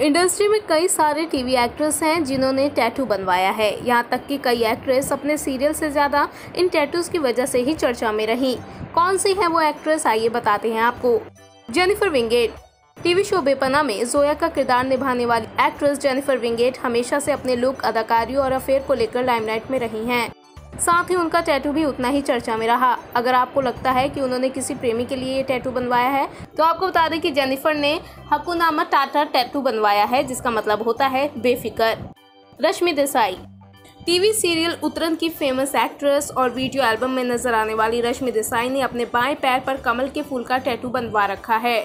Industry में कई सारे टीवी एक्ट्रेस हैं जिन्होंने टैटू बनवाया है। यहाँ तक कि कई एक्ट्रेस अपने सीरियल से ज़्यादा इन टैटूज की वजह से ही चर्चा में रही। कौन सी है वो एक्ट्रेस आइए बताते हैं आपको। Jennifer Winget TV show Bepannah में जोया का किरदार निभाने वाली एक्ट्रेस जेनिफर विंगेट हमेशा से अपने लुक अदाकारी और अफेयर को लेकर लाइमलाइट में रही हैं। साथ ही उनका टैटू भी उतना ही चर्चा में रहा। अगर आपको लगता है कि उन्होंने किसी प्रेमी के लिए ये टैटू बनवाया है तो आपको बता दें कि जेनिफर ने हकुनामा टाटा टैटू बनवाया है, जिसका मतलब होता है बेफिक्र। रश्मि देसाई, टीवी सीरियल उतरन की फ़ेमस एक्ट्रेस और वीडियो एल्बम में नज़र आने वाली रश्मि देसाई ने अपने बाएँ पैर पर कमल के फूल का टैटू बनवा रखा है।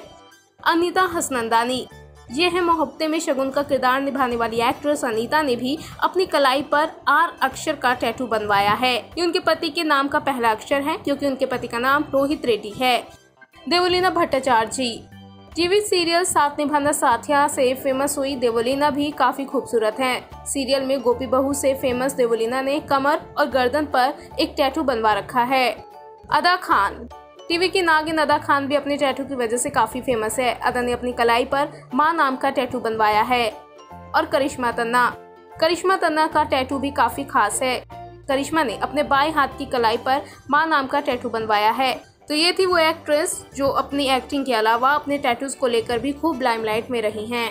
अनीता हसनंदानी ये है मोहब्बते में शगुन का किरदार निभाने वाली एक्ट्रेस अनीता ने भी अपनी कलाई पर आर अक्षर का टैटू बनवाया है। ये उनके पति के नाम का पहला अक्षर है, क्योंकि उनके पति का नाम रोहित रेड्डी है। देवलीना भट्टाचार्य जी टीवी सीरियल साथ निभाना साथिया से फ़ेमस हुई देवलीना भी काफ़ी खूबसूरत हैं। सीरियल में गोपी बहू से फ़ेमस देवलीना ने कमर और गर्दन पर एक टैटू बनवा रखा है। अदा खान। टीवी की नागिन अदा खान भी अपने टैटू की वजह से काफ़ी फ़ेमस है। अदा ने अपनी कलाई पर माँ नाम का टैटू बनवाया है और करिश्मा तन्ना। करिश्मा तन्ना का टैटू भी काफ़ी खास है। करिश्मा ने अपने बाएँ हाथ की कलाई पर माँ नाम का टैटू बनवाया है। तो ये थी वो एक्ट्रेस जो अपनी एक्टिंग के अलावा अपने टैटूज को लेकर भी खूब लाइमलाइट में रही हैं।